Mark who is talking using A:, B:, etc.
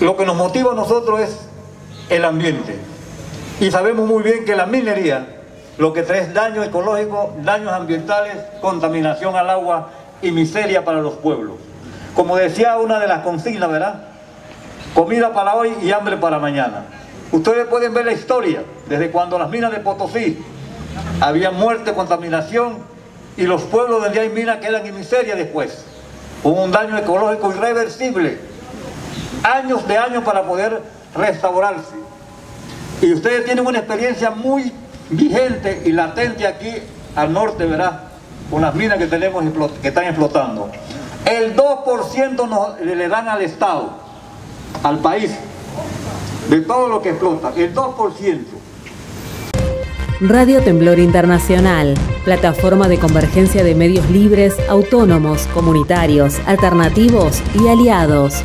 A: Lo que nos motiva a nosotros es el ambiente. Y sabemos muy bien que la minería lo que trae es daño ecológico, daños ambientales, contaminación al agua y miseria para los pueblos. Como decía una de las consignas, ¿verdad? Comida para hoy y hambre para mañana. Ustedes pueden ver la historia, desde cuando las minas de Potosí había muerte, contaminación y los pueblos donde hay minas quedan en miseria después. Hubo un daño ecológico irreversible. Años de años para poder restaurarse. Y ustedes tienen una experiencia muy vigente y latente aquí al norte, ¿verdad? Con las minas que tenemos que están explotando. El 2% le dan al Estado, al país, de todo lo que explota, el 2%.
B: Radio Temblor Internacional, plataforma de convergencia de medios libres, autónomos, comunitarios, alternativos y aliados.